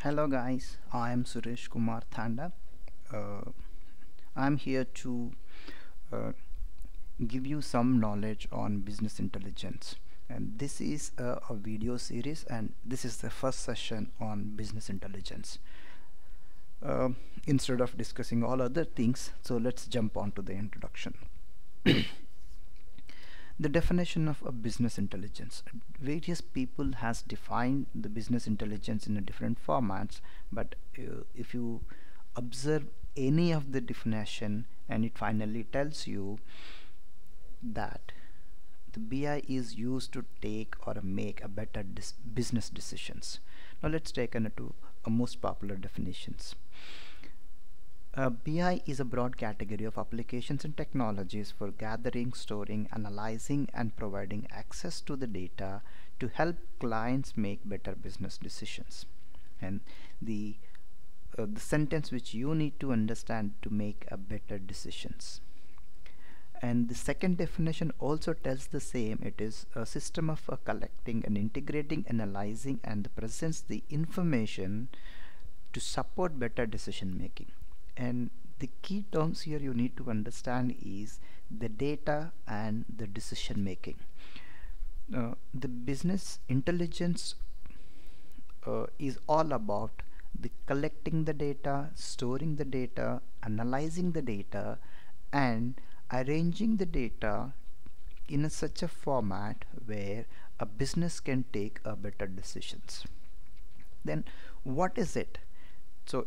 Hello guys, I am Suresh Kumar Thanda. Uh, I'm here to uh, give you some knowledge on business intelligence and this is a, a video series and this is the first session on business intelligence. Uh, instead of discussing all other things, so let's jump on to the introduction. the definition of a business intelligence. Various people has defined the business intelligence in a different formats but uh, if you observe any of the definition and it finally tells you that the BI is used to take or make a better business decisions. Now let's take a two a most popular definitions uh, BI is a broad category of applications and technologies for gathering, storing, analyzing and providing access to the data to help clients make better business decisions. And the uh, the sentence which you need to understand to make a better decisions. And the second definition also tells the same. It is a system of uh, collecting and integrating, analyzing and presents the information to support better decision making and the key terms here you need to understand is the data and the decision making. Uh, the business intelligence uh, is all about the collecting the data storing the data analyzing the data and arranging the data in a such a format where a business can take a better decisions. Then what is it? So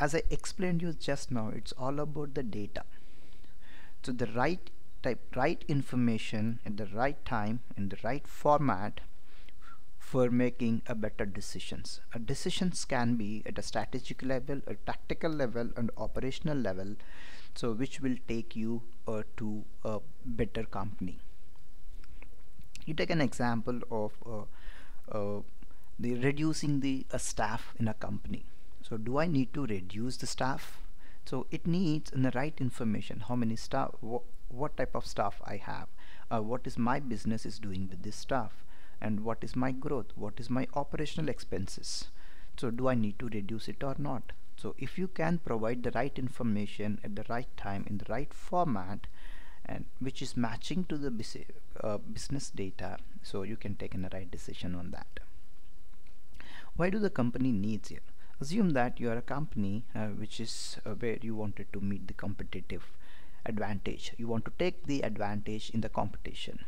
as I explained you just now it's all about the data. So the right type right information at the right time in the right format for making a better decisions. A decisions can be at a strategic level a tactical level and operational level so which will take you uh, to a better company. You take an example of uh, uh, the reducing the staff in a company so do I need to reduce the staff? So it needs the right information how many staff wh what type of staff I have? Uh, what is my business is doing with this staff? And what is my growth? What is my operational expenses? So do I need to reduce it or not? So if you can provide the right information at the right time in the right format and which is matching to the uh, business data so you can take a right decision on that. Why do the company needs it assume that you are a company uh, which is uh, where you wanted to meet the competitive advantage. You want to take the advantage in the competition.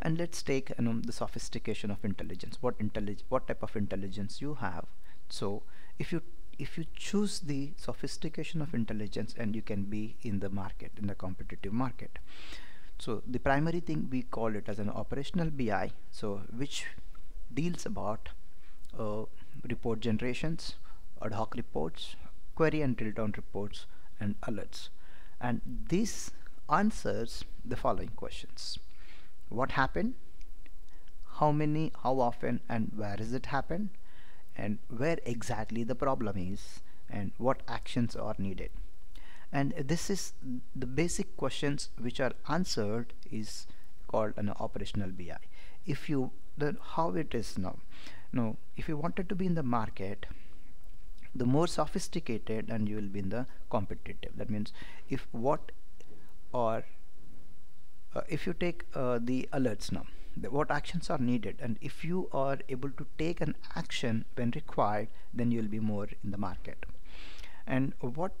And let's take you know, the sophistication of intelligence. What intelligence what type of intelligence you have. So if you if you choose the sophistication of intelligence and you can be in the market in the competitive market. So the primary thing we call it as an operational BI so which deals about uh, report generations, ad hoc reports, query and drill down reports, and alerts. And this answers the following questions. What happened? How many, how often, and where is it happen? And where exactly the problem is, and what actions are needed. And this is the basic questions which are answered is called an operational BI. If you the how it is now now if you wanted to be in the market the more sophisticated and you will be in the competitive. That means if what or uh, if you take uh, the alerts now the, what actions are needed and if you are able to take an action when required then you will be more in the market. And what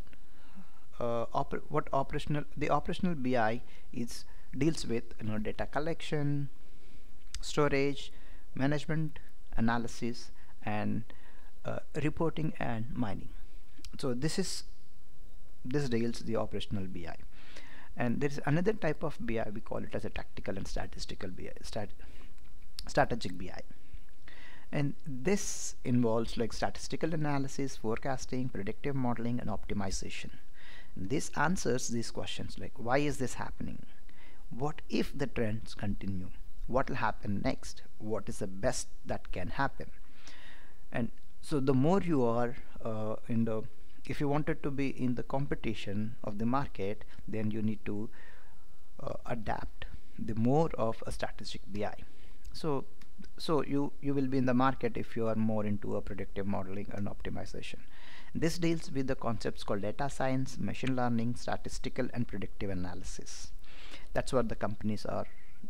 uh, oper what operational the operational BI is deals with you know data collection storage management analysis and uh, reporting and mining. So this is this deals the operational BI and there is another type of BI we call it as a tactical and statistical BI stat strategic BI and this involves like statistical analysis forecasting predictive modeling and optimization. This answers these questions like why is this happening? What if the trends continue what will happen next? What is the best that can happen? And so the more you are uh, in the if you wanted to be in the competition of the market then you need to uh, adapt the more of a strategic BI so so you you will be in the market if you are more into a predictive modeling and optimization. This deals with the concepts called data science machine learning statistical and predictive analysis. That's what the companies are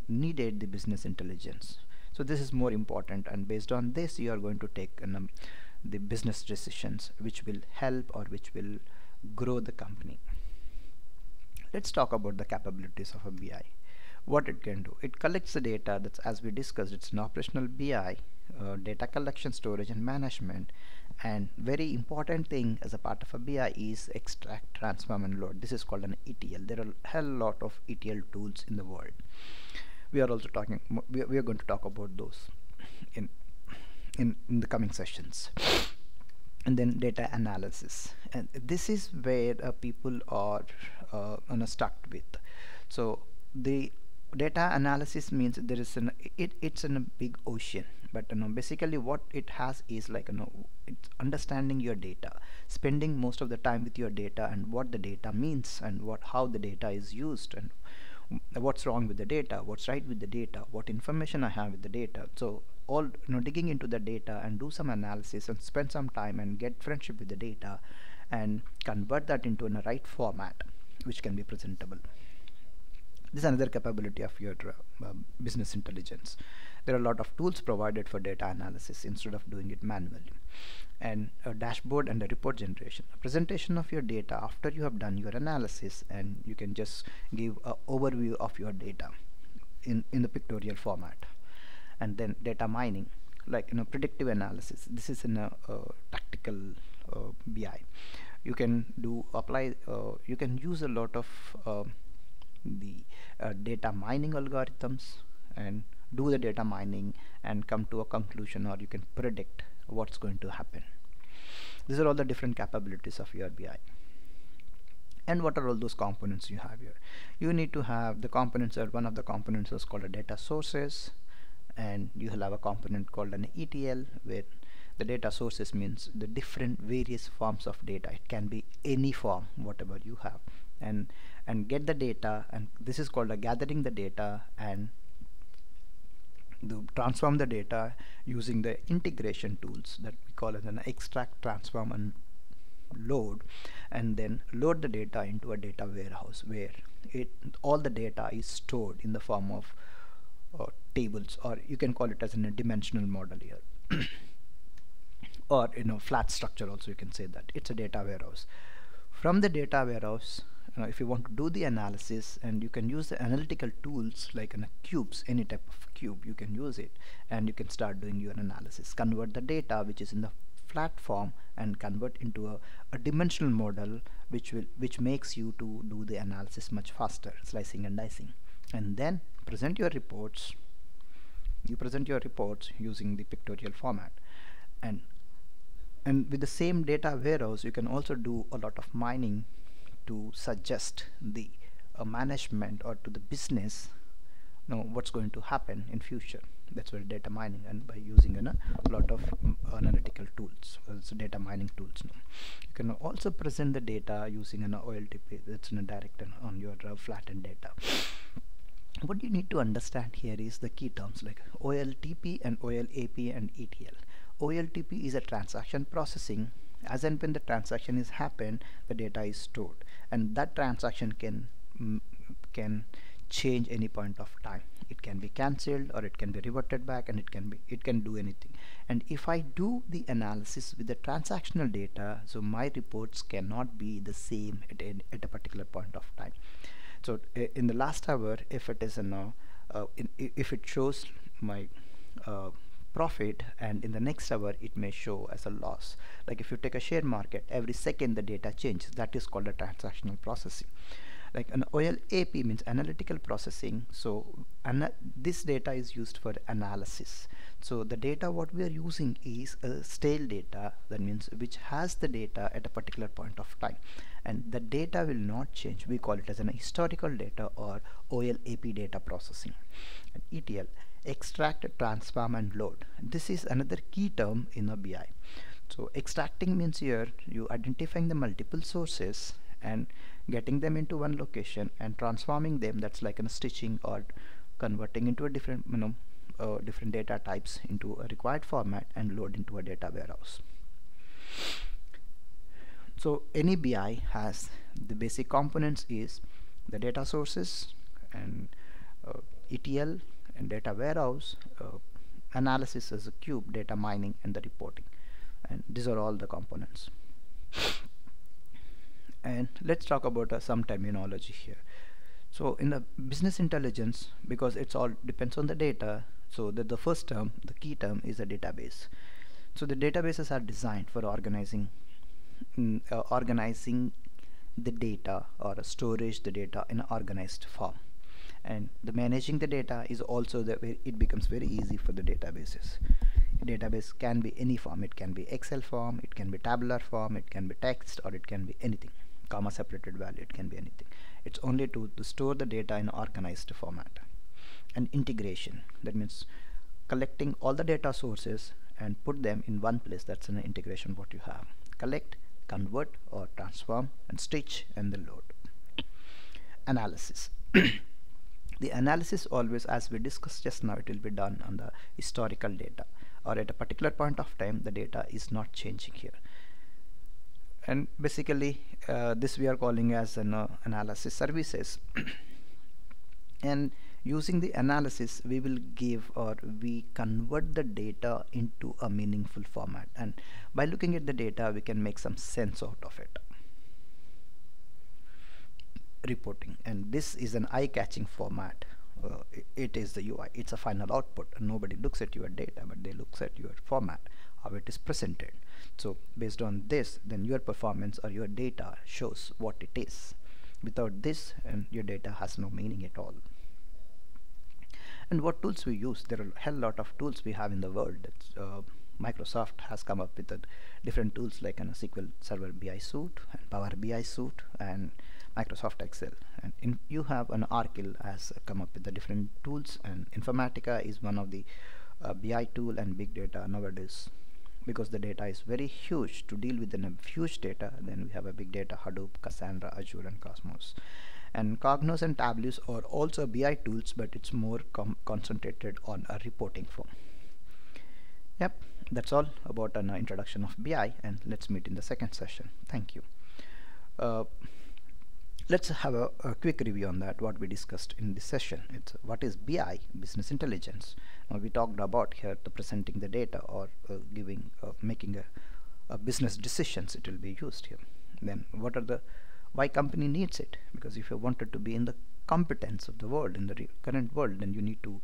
needed the business intelligence. So this is more important and based on this you are going to take um, the business decisions which will help or which will grow the company. Let's talk about the capabilities of a BI what it can do. It collects the data that's as we discussed it's an operational BI uh, data collection storage and management. And very important thing as a part of a BI is extract transform and load. This is called an ETL there are a hell lot of ETL tools in the world we are also talking we are, we are going to talk about those in in in the coming sessions. And then data analysis. And this is where uh, people are uh, stuck with. So the data analysis means there is an it, it's in a big ocean. But you know basically what it has is like you know it's understanding your data spending most of the time with your data and what the data means and what how the data is used and what's wrong with the data what's right with the data what information I have with the data. So all you know digging into the data and do some analysis and spend some time and get friendship with the data and convert that into a right format which can be presentable this is another capability of your uh, uh, business intelligence. There are a lot of tools provided for data analysis instead of doing it manually. And a dashboard and a report generation. A presentation of your data after you have done your analysis and you can just give an overview of your data in in the pictorial format. And then data mining like you know predictive analysis. This is in a, tactical uh, BI you can do apply uh, you can use a lot of uh, the uh, data mining algorithms and do the data mining and come to a conclusion or you can predict what's going to happen. These are all the different capabilities of your BI and what are all those components you have here? You need to have the components are one of the components is called a data sources. And you will have a component called an ETL where the data sources means the different various forms of data. It can be any form whatever you have and and get the data and this is called a gathering the data and the transform the data using the integration tools that we call as an extract transform and load and then load the data into a data warehouse where it all the data is stored in the form of uh, tables or you can call it as in a dimensional model here. Or you know flat structure also you can say that. It's a data warehouse. From the data warehouse if you want to do the analysis and you can use the analytical tools like in cubes any type of cube you can use it and you can start doing your analysis. Convert the data which is in the flat form and convert into a, a dimensional model which will which makes you to do the analysis much faster slicing and dicing. And then present your reports. You present your reports using the pictorial format. And and with the same data warehouse you can also do a lot of mining to suggest the uh, management or to the business know what's going to happen in future. That's where data mining and by using a lot of um, analytical tools so data mining tools you can also present the data using an OLTP that's in a direct on your uh, flattened data. What you need to understand here is the key terms like OLTP and OLAP and ETL. OLTP is a transaction processing as and when the transaction is happened the data is stored. And that transaction can mm, can change any point of time. It can be cancelled or it can be reverted back and it can be it can do anything. And if I do the analysis with the transactional data so my reports cannot be the same at, at a particular point of time. So in the last hour if it is a no uh, in, if it shows my uh, profit and in the next hour it may show as a loss. Like if you take a share market every second the data changes. That is called a transactional processing. Like an OLAP means analytical processing. So this data is used for analysis. So the data what we are using is a stale data. That means which has the data at a particular point of time. And the data will not change. We call it as an historical data or OLAP data processing. And ETL extract transform and load. This is another key term in a BI so extracting means here you identifying the multiple sources and getting them into one location and transforming them. That's like a stitching or converting into a different you know uh, different data types into a required format and load into a data warehouse. So any BI has the basic components is the data sources and uh, ETL and data warehouse uh, analysis as a cube data mining and the reporting. And these are all the components. And let's talk about uh, some terminology here. So in the business intelligence because it's all depends on the data so that the first term the key term is a database. So the databases are designed for organizing mm, uh, organizing the data or storage the data in an organized form and the managing the data is also the way it becomes very easy for the databases. Database can be any form. It can be excel form it can be tabular form it can be text or it can be anything comma separated value it can be anything. It's only to, to store the data in organized format. And integration that means collecting all the data sources and put them in one place. That's an integration what you have. Collect convert or transform and stitch and then load. Analysis the analysis always as we discussed just now it will be done on the historical data or at a particular point of time the data is not changing here. And basically uh, this we are calling as an uh, analysis services. And using the analysis we will give or we convert the data into a meaningful format. And by looking at the data we can make some sense out of it reporting. And this is an eye-catching format. Uh, it, it is the UI it's a final output. Nobody looks at your data but they looks at your format how it is presented. So based on this then your performance or your data shows what it is. Without this and your data has no meaning at all. And what tools we use? There are a hell lot of tools we have in the world. Uh, Microsoft has come up with different tools like a SQL Server BI suite and Power BI suite and Microsoft Excel. And in, you have an Oracle has come up with the different tools and Informatica is one of the uh, BI tool and big data nowadays because the data is very huge. To deal with a huge data then we have a big data Hadoop, Cassandra, Azure and Cosmos. And Cognos and Tableau are also BI tools but it's more concentrated on a reporting form. Yep that's all about an uh, introduction of BI and let's meet in the second session. Thank you. Uh, let's have a, a, quick review on that what we discussed in this session. It's what is BI business intelligence? We talked about here the presenting the data or uh, giving uh, making a, a, business decisions it will be used here. Then what are the why company needs it? Because if you wanted to be in the competence of the world in the current world then you need to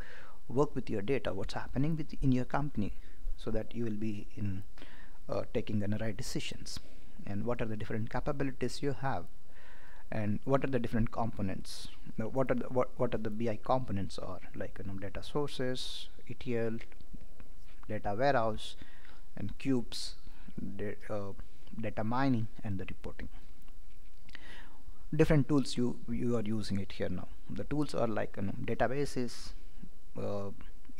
work with your data what's happening with in your company so that you will be in uh, taking the right decisions. And what are the different capabilities you have and what are the different components? Now, what are the what, what are the BI components are? Like you know data sources ETL data warehouse and cubes da uh, data mining and the reporting. Different tools you you are using it here now. The tools are like you know, databases uh,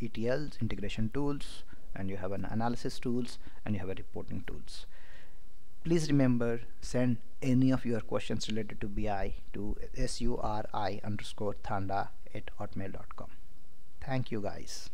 ETLs integration tools and you have an analysis tools and you have a reporting tools please remember send any of your questions related to BI to suri underscore thanda at hotmail.com thank you guys